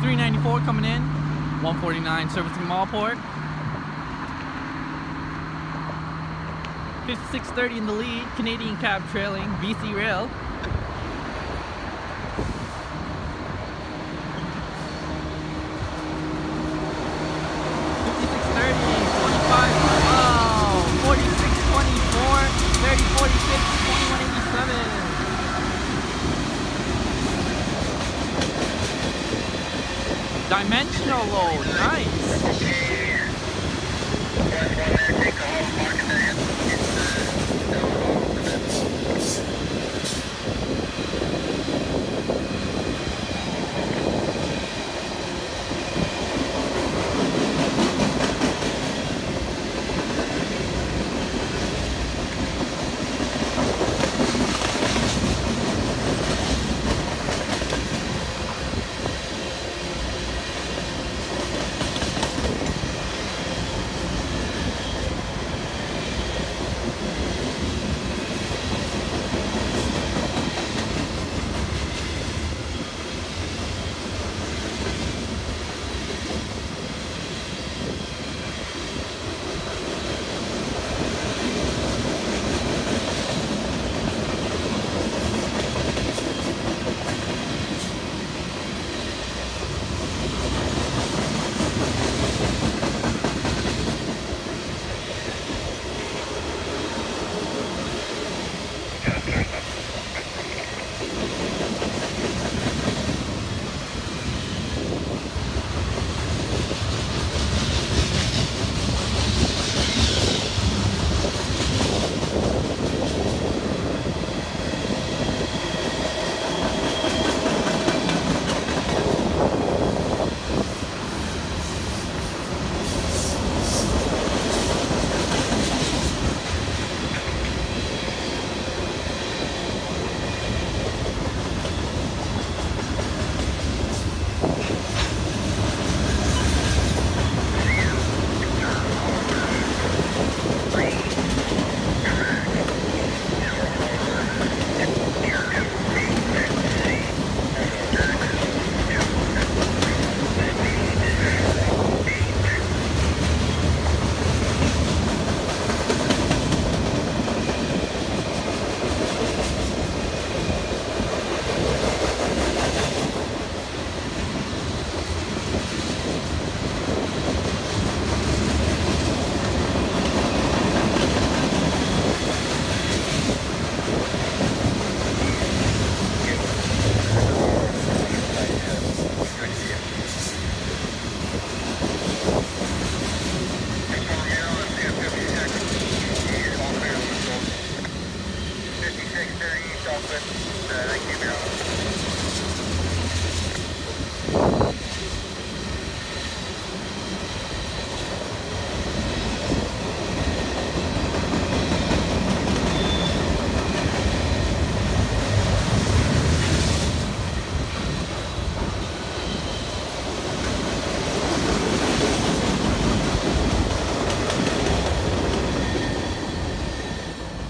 394 coming in. 149 servicing Mallport. 5630 in the lead. Canadian cab trailing. BC Rail. Dimensional load, nice.